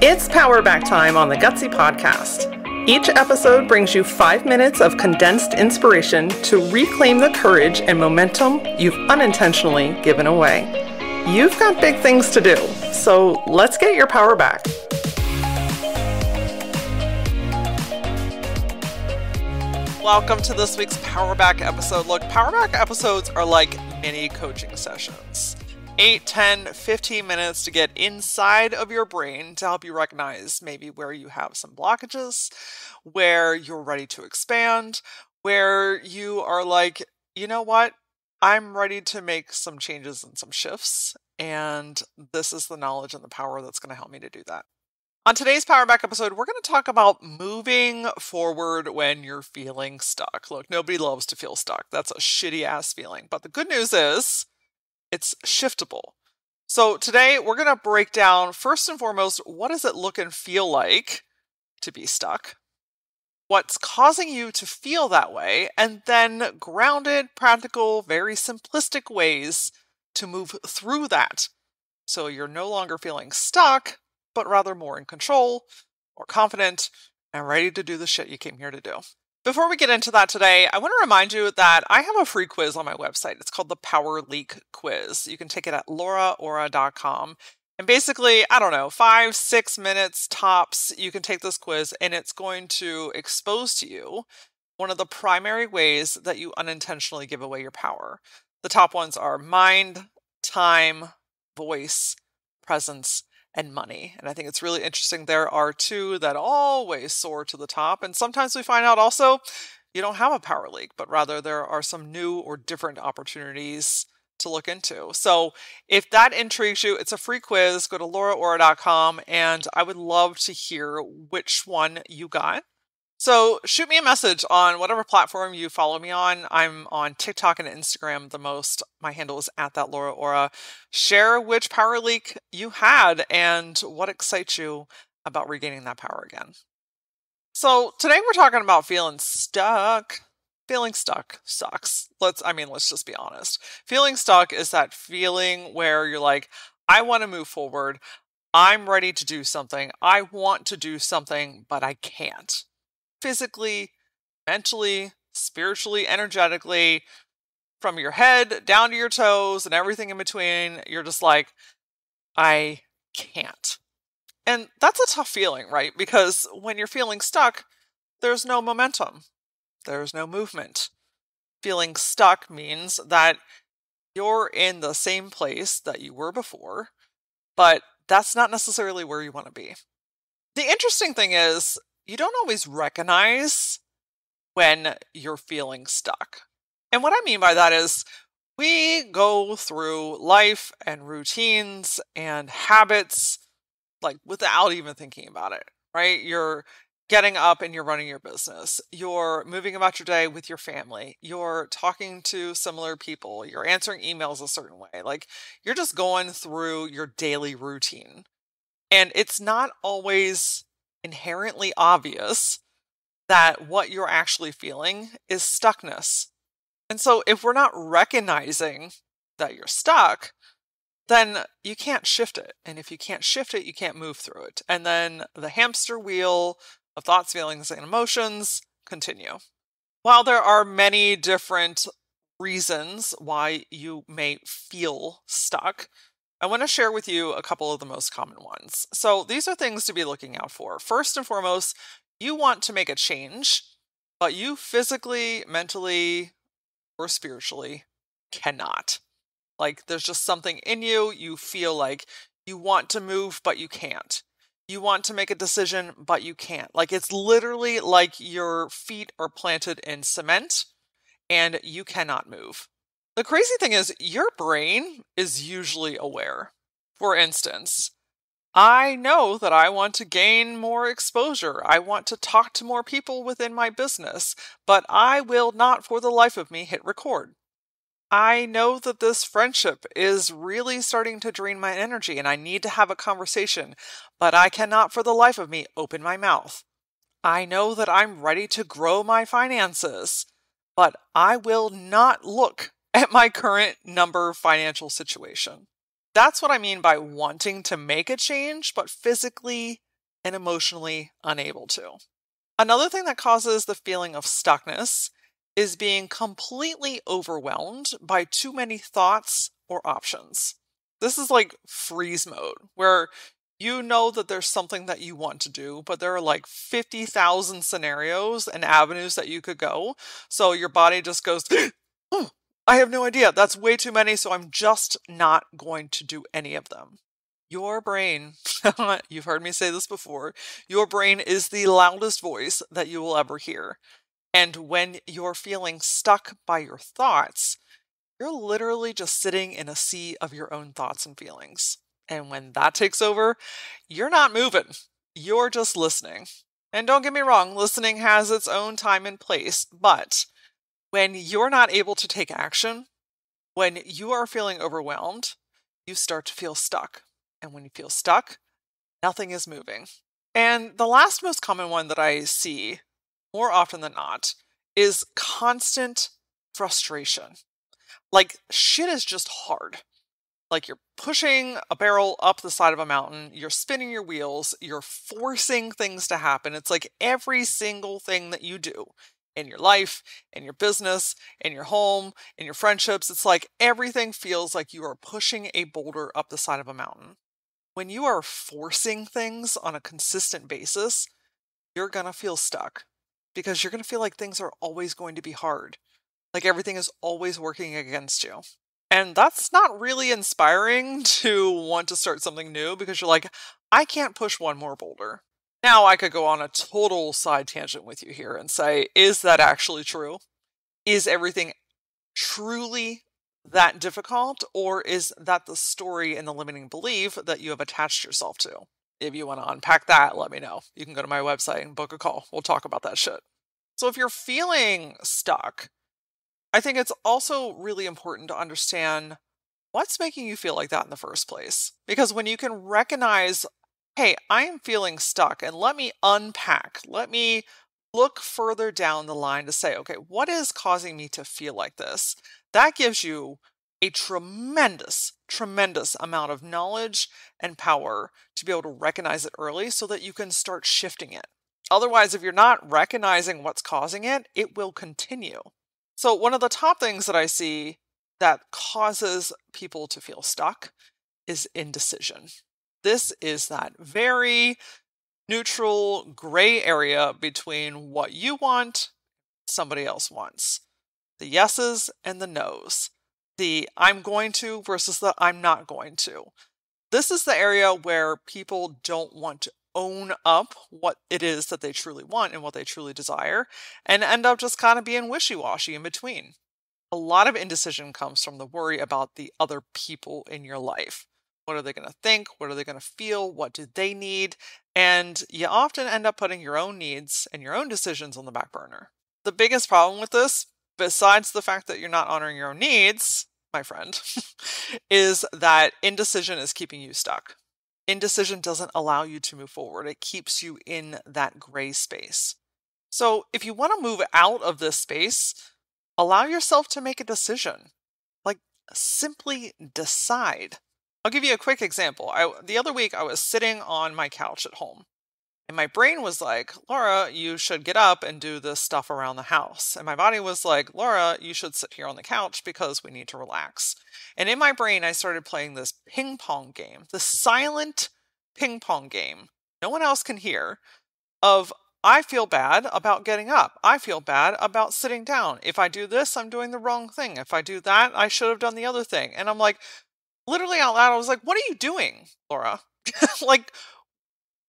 It's Power Back time on the Gutsy Podcast. Each episode brings you five minutes of condensed inspiration to reclaim the courage and momentum you've unintentionally given away. You've got big things to do, so let's get your power back. Welcome to this week's Power Back episode. Look, Power Back episodes are like mini coaching sessions. 8, 10, 15 minutes to get inside of your brain to help you recognize maybe where you have some blockages, where you're ready to expand, where you are like, you know what? I'm ready to make some changes and some shifts. And this is the knowledge and the power that's going to help me to do that. On today's Power Back episode, we're going to talk about moving forward when you're feeling stuck. Look, nobody loves to feel stuck. That's a shitty ass feeling. But the good news is, it's shiftable. So today we're going to break down first and foremost what does it look and feel like to be stuck? What's causing you to feel that way? And then grounded, practical, very simplistic ways to move through that. So you're no longer feeling stuck, but rather more in control, more confident, and ready to do the shit you came here to do. Before we get into that today, I want to remind you that I have a free quiz on my website. It's called the Power Leak Quiz. You can take it at lauraaura.com. And basically, I don't know, five, six minutes tops, you can take this quiz and it's going to expose to you one of the primary ways that you unintentionally give away your power. The top ones are mind, time, voice, presence, and money. And I think it's really interesting. There are two that always soar to the top. And sometimes we find out also you don't have a power leak, but rather there are some new or different opportunities to look into. So if that intrigues you, it's a free quiz. Go to lauraaura.com and I would love to hear which one you got. So shoot me a message on whatever platform you follow me on. I'm on TikTok and Instagram the most. My handle is at that Laura Aura. Share which power leak you had and what excites you about regaining that power again. So today we're talking about feeling stuck. Feeling stuck sucks. Let's, I mean, let's just be honest. Feeling stuck is that feeling where you're like, I want to move forward. I'm ready to do something. I want to do something, but I can't physically, mentally, spiritually, energetically, from your head down to your toes and everything in between. You're just like, I can't. And that's a tough feeling, right? Because when you're feeling stuck, there's no momentum, there's no movement. Feeling stuck means that you're in the same place that you were before, but that's not necessarily where you want to be. The interesting thing is, you don't always recognize when you're feeling stuck. And what I mean by that is we go through life and routines and habits like without even thinking about it, right? You're getting up and you're running your business. You're moving about your day with your family. You're talking to similar people. You're answering emails a certain way. Like you're just going through your daily routine. And it's not always inherently obvious that what you're actually feeling is stuckness. And so if we're not recognizing that you're stuck, then you can't shift it. And if you can't shift it, you can't move through it. And then the hamster wheel of thoughts, feelings, and emotions continue. While there are many different reasons why you may feel stuck, I want to share with you a couple of the most common ones. So these are things to be looking out for. First and foremost, you want to make a change, but you physically, mentally, or spiritually cannot. Like there's just something in you, you feel like you want to move, but you can't. You want to make a decision, but you can't. Like it's literally like your feet are planted in cement and you cannot move. The crazy thing is, your brain is usually aware. For instance, I know that I want to gain more exposure. I want to talk to more people within my business, but I will not for the life of me hit record. I know that this friendship is really starting to drain my energy and I need to have a conversation, but I cannot for the life of me open my mouth. I know that I'm ready to grow my finances, but I will not look at my current number financial situation. That's what I mean by wanting to make a change, but physically and emotionally unable to. Another thing that causes the feeling of stuckness is being completely overwhelmed by too many thoughts or options. This is like freeze mode, where you know that there's something that you want to do, but there are like 50,000 scenarios and avenues that you could go. So your body just goes, oh, I have no idea. That's way too many. So I'm just not going to do any of them. Your brain, you've heard me say this before, your brain is the loudest voice that you will ever hear. And when you're feeling stuck by your thoughts, you're literally just sitting in a sea of your own thoughts and feelings. And when that takes over, you're not moving, you're just listening. And don't get me wrong, listening has its own time and place, but when you're not able to take action, when you are feeling overwhelmed, you start to feel stuck. And when you feel stuck, nothing is moving. And the last most common one that I see more often than not is constant frustration. Like shit is just hard. Like you're pushing a barrel up the side of a mountain, you're spinning your wheels, you're forcing things to happen. It's like every single thing that you do in your life, in your business, in your home, in your friendships, it's like everything feels like you are pushing a boulder up the side of a mountain. When you are forcing things on a consistent basis, you're going to feel stuck because you're going to feel like things are always going to be hard. Like everything is always working against you. And that's not really inspiring to want to start something new because you're like, I can't push one more boulder. Now I could go on a total side tangent with you here and say, is that actually true? Is everything truly that difficult, or is that the story and the limiting belief that you have attached yourself to? If you want to unpack that, let me know. You can go to my website and book a call. We'll talk about that shit. So if you're feeling stuck, I think it's also really important to understand what's making you feel like that in the first place. Because when you can recognize, hey, I'm feeling stuck, and let me unpack, let me look further down the line to say, okay, what is causing me to feel like this? That gives you a tremendous, tremendous amount of knowledge and power to be able to recognize it early so that you can start shifting it. Otherwise, if you're not recognizing what's causing it, it will continue. So, one of the top things that I see that causes people to feel stuck is indecision. This is that very neutral gray area between what you want, somebody else wants. The yeses and the nos. The I'm going to versus the I'm not going to. This is the area where people don't want to own up what it is that they truly want and what they truly desire and end up just kind of being wishy washy in between. A lot of indecision comes from the worry about the other people in your life. What are they going to think? What are they going to feel? What do they need? And you often end up putting your own needs and your own decisions on the back burner. The biggest problem with this, besides the fact that you're not honoring your own needs, my friend, is that indecision is keeping you stuck indecision doesn't allow you to move forward. It keeps you in that gray space. So, if you want to move out of this space, allow yourself to make a decision. Like, simply decide. I'll give you a quick example. I, the other week, I was sitting on my couch at home and my brain was like, Laura, you should get up and do this stuff around the house. And my body was like, Laura, you should sit here on the couch because we need to relax. And in my brain, I started playing this ping pong game, the silent ping pong game. No one else can hear of I feel bad about getting up. I feel bad about sitting down. If I do this, I'm doing the wrong thing. If I do that, I should have done the other thing. And I'm like, literally out loud, I was like, what are you doing, Laura? like,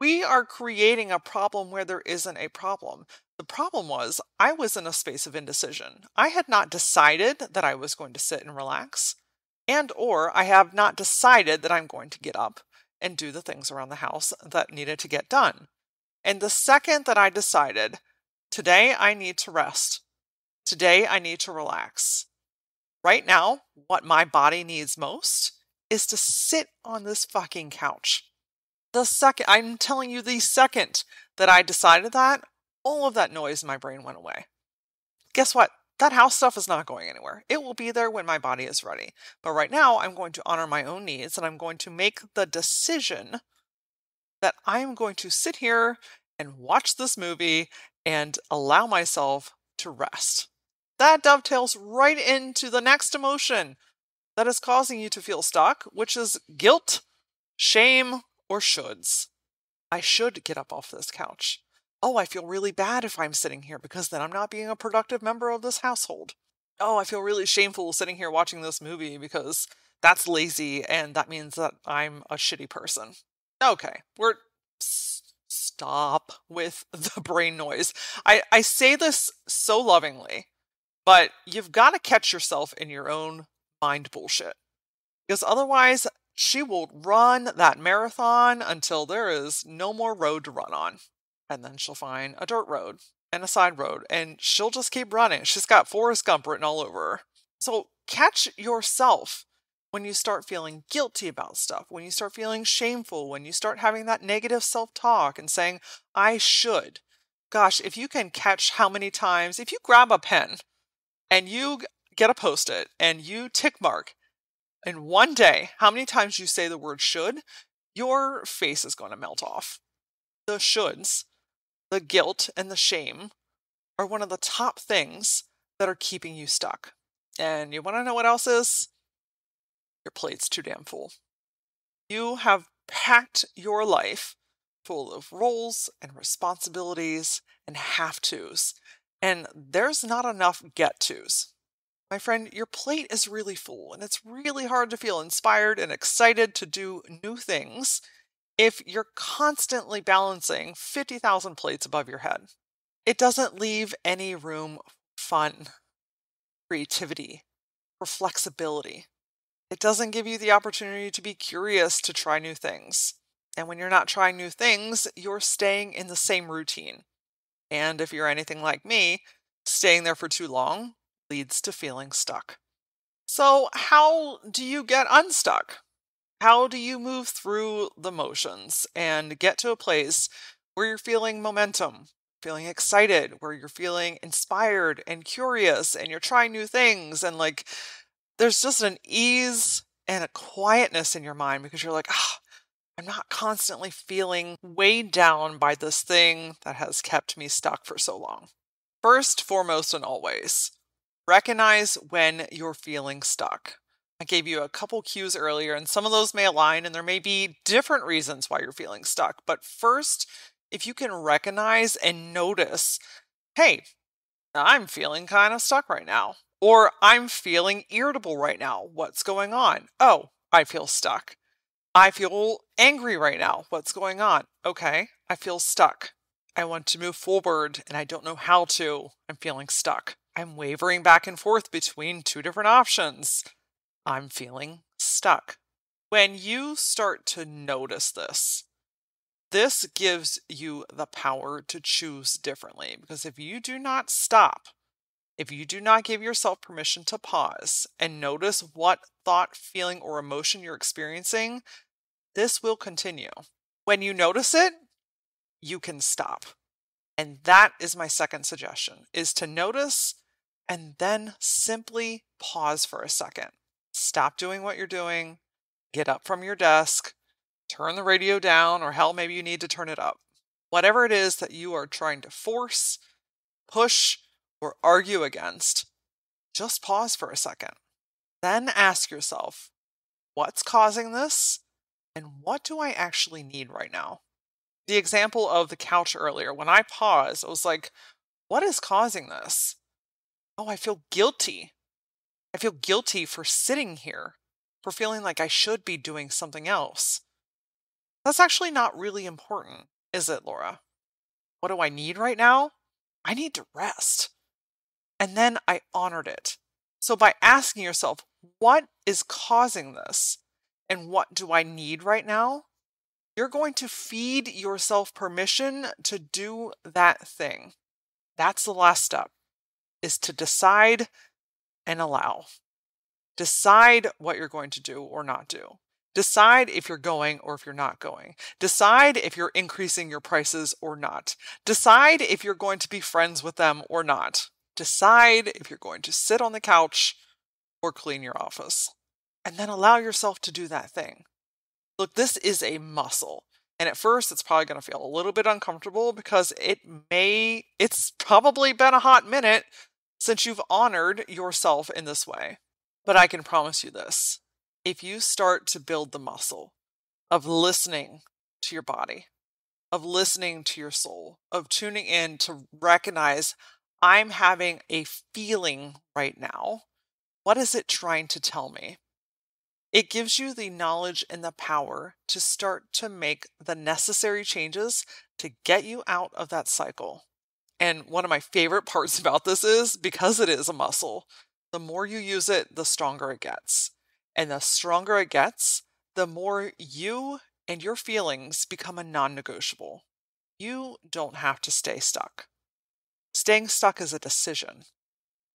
we are creating a problem where there isn't a problem. The problem was I was in a space of indecision. I had not decided that I was going to sit and relax, and or I have not decided that I'm going to get up and do the things around the house that needed to get done. And the second that I decided, today I need to rest. Today I need to relax. Right now, what my body needs most is to sit on this fucking couch the second, I'm telling you, the second that I decided that, all of that noise in my brain went away. Guess what? That house stuff is not going anywhere. It will be there when my body is ready. But right now, I'm going to honor my own needs and I'm going to make the decision that I'm going to sit here and watch this movie and allow myself to rest. That dovetails right into the next emotion that is causing you to feel stuck, which is guilt, shame, or shoulds. I should get up off this couch. Oh, I feel really bad if I'm sitting here because then I'm not being a productive member of this household. Oh, I feel really shameful sitting here watching this movie because that's lazy and that means that I'm a shitty person. Okay, we're stop with the brain noise. I, I say this so lovingly, but you've got to catch yourself in your own mind bullshit. Because otherwise, she will run that marathon until there is no more road to run on. And then she'll find a dirt road and a side road, and she'll just keep running. She's got Forrest Gump written all over her. So catch yourself when you start feeling guilty about stuff, when you start feeling shameful, when you start having that negative self talk and saying, I should. Gosh, if you can catch how many times, if you grab a pen and you get a post it and you tick mark in one day how many times you say the word should, your face is going to melt off. The shoulds, the guilt, and the shame are one of the top things that are keeping you stuck. And you want to know what else is? Your plate's too damn full. You have packed your life full of roles and responsibilities and have tos, and there's not enough get tos. My friend, your plate is really full, and it's really hard to feel inspired and excited to do new things if you're constantly balancing 50,000 plates above your head. It doesn't leave any room for fun, creativity, for flexibility. It doesn't give you the opportunity to be curious to try new things. And when you're not trying new things, you're staying in the same routine. And if you're anything like me, staying there for too long leads to feeling stuck. So, how do you get unstuck? How do you move through the motions and get to a place where you're feeling momentum, feeling excited, where you're feeling inspired and curious and you're trying new things and like there's just an ease and a quietness in your mind because you're like, ah, oh, I'm not constantly feeling weighed down by this thing that has kept me stuck for so long. First, foremost, and always, recognize when you're feeling stuck. I gave you a couple cues earlier, and some of those may align, and there may be different reasons why you're feeling stuck. But first, if you can recognize and notice, hey, I'm feeling kind of stuck right now. Or I'm feeling irritable right now. What's going on? Oh, I feel stuck. I feel angry right now. What's going on? Okay, I feel stuck. I want to move forward and I don't know how to. I'm feeling stuck. I'm wavering back and forth between two different options. I'm feeling stuck. When you start to notice this, this gives you the power to choose differently because if you do not stop if you do not give yourself permission to pause and notice what thought, feeling, or emotion you're experiencing, this will continue. When you notice it, you can stop. And that is my second suggestion is to notice and then simply pause for a second. Stop doing what you're doing, get up from your desk, turn the radio down, or hell, maybe you need to turn it up. Whatever it is that you are trying to force, push, or argue against, just pause for a second. Then ask yourself, what's causing this? And what do I actually need right now? The example of the couch earlier, when I paused, I was like, what is causing this? Oh, I feel guilty. I feel guilty for sitting here, for feeling like I should be doing something else. That's actually not really important, is it, Laura? What do I need right now? I need to rest. And then I honored it. So by asking yourself, what is causing this? And what do I need right now? You're going to feed yourself permission to do that thing. That's the last step is to decide and allow. Decide what you're going to do or not do. Decide if you're going or if you're not going. Decide if you're increasing your prices or not. Decide if you're going to be friends with them or not. Decide if you're going to sit on the couch or clean your office. And then allow yourself to do that thing. Look, this is a muscle. And at first, it's probably going to feel a little bit uncomfortable because it may, it's probably been a hot minute since you've honored yourself in this way. But I can promise you this if you start to build the muscle of listening to your body, of listening to your soul, of tuning in to recognize I'm having a feeling right now. What is it trying to tell me? It gives you the knowledge and the power to start to make the necessary changes to get you out of that cycle. And one of my favorite parts about this is because it is a muscle, the more you use it, the stronger it gets. And the stronger it gets, the more you and your feelings become a non negotiable. You don't have to stay stuck. Staying stuck is a decision.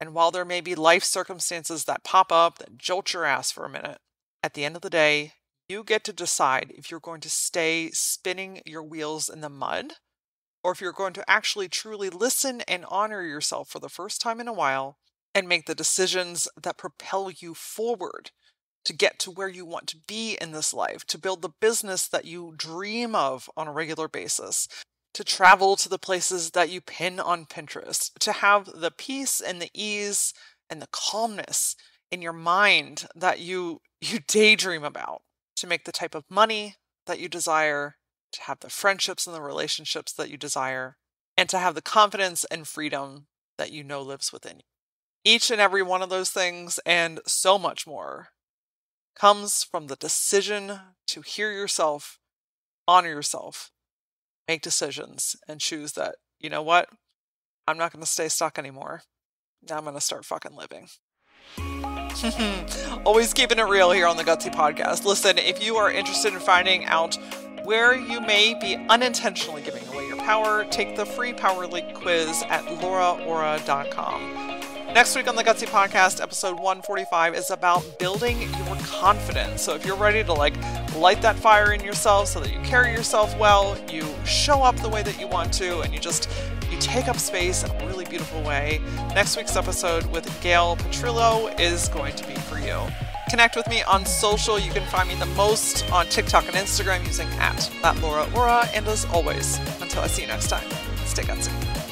And while there may be life circumstances that pop up that jolt your ass for a minute, at the end of the day, you get to decide if you're going to stay spinning your wheels in the mud or if you're going to actually truly listen and honor yourself for the first time in a while and make the decisions that propel you forward to get to where you want to be in this life, to build the business that you dream of on a regular basis, to travel to the places that you pin on Pinterest, to have the peace and the ease and the calmness in your mind that you you daydream about to make the type of money that you desire, to have the friendships and the relationships that you desire, and to have the confidence and freedom that you know lives within you. Each and every one of those things and so much more comes from the decision to hear yourself, honor yourself, make decisions, and choose that, you know what? I'm not going to stay stuck anymore. Now I'm going to start fucking living. Always keeping it real here on the Gutsy Podcast. Listen, if you are interested in finding out where you may be unintentionally giving away your power, take the free Power Leak quiz at lauraaura.com. Next week on the Gutsy Podcast, episode 145 is about building your confidence. So if you're ready to like light that fire in yourself so that you carry yourself well, you show up the way that you want to, and you just you take up space in a really beautiful way. Next week's episode with Gail Petrillo is going to be for you. Connect with me on social. You can find me the most on TikTok and Instagram using at that Laura Aura. And as always, until I see you next time, stay gutsy.